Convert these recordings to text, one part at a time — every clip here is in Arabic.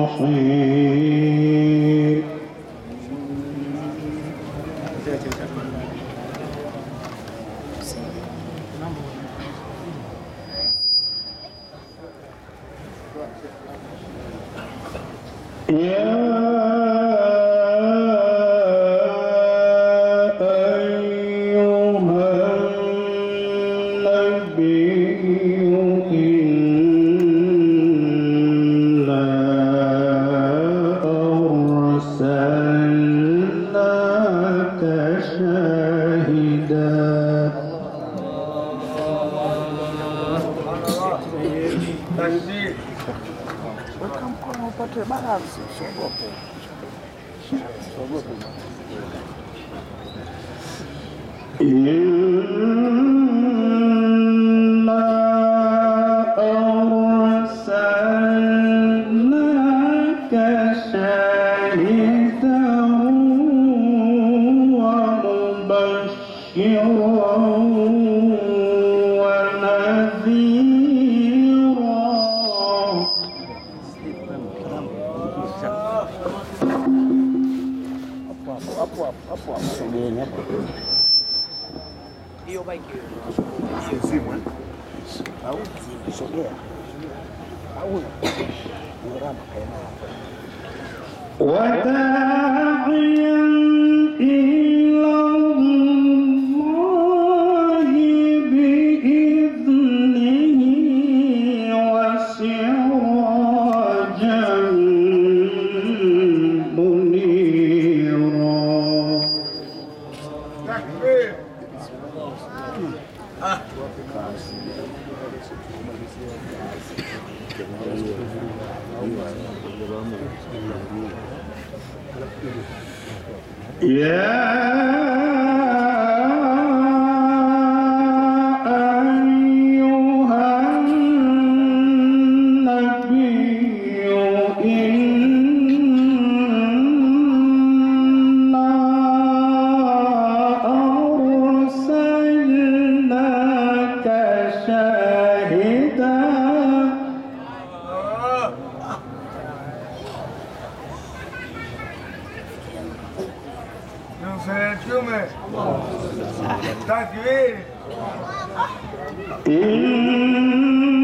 محيط E أول صغير أول وراء مقيمات وتعيا Yeah. Thank you.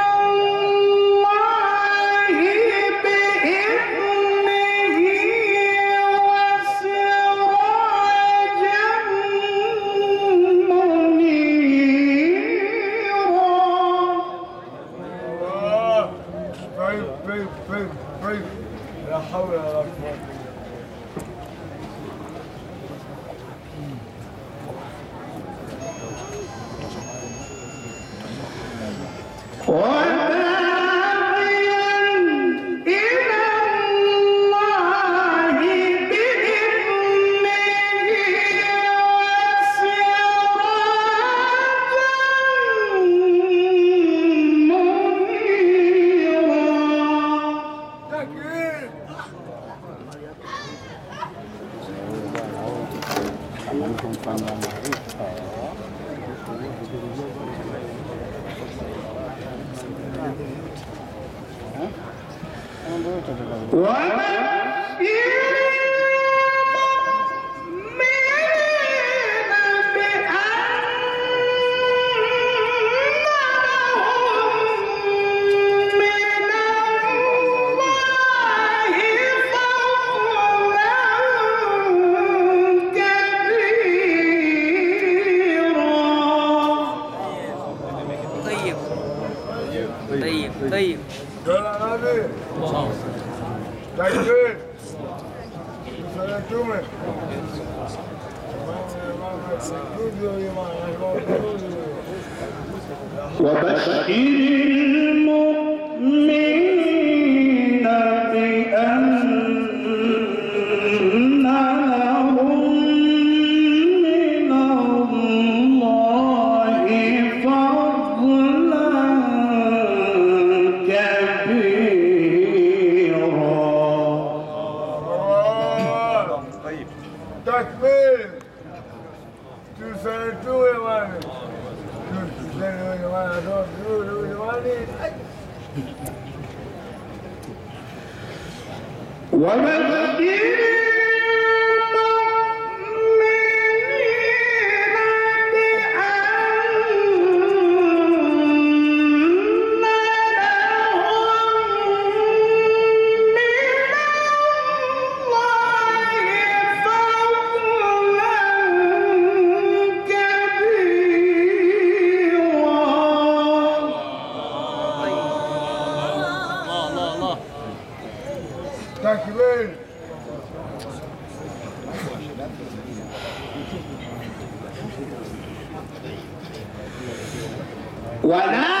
لا حول ولا قوة إلا بالله. What? طيب. طيبين وبشر ومن wala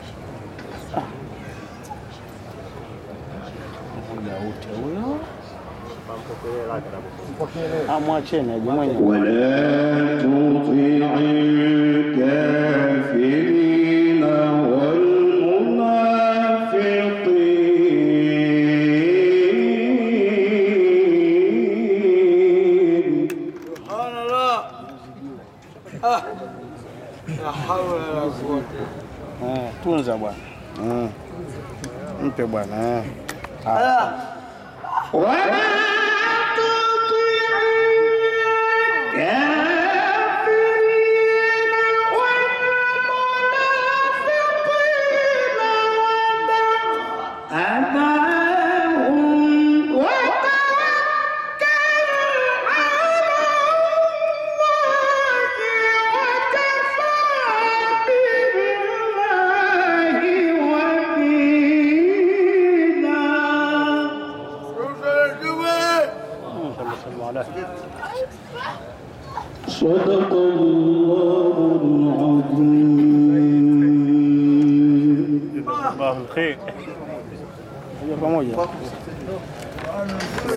ولا تطيع الكافرين والمنافقين سبحان الله لا حول ولا قوة tunza bwana mpe bwana wala صدق الله العظيم. الله الخير pamoja.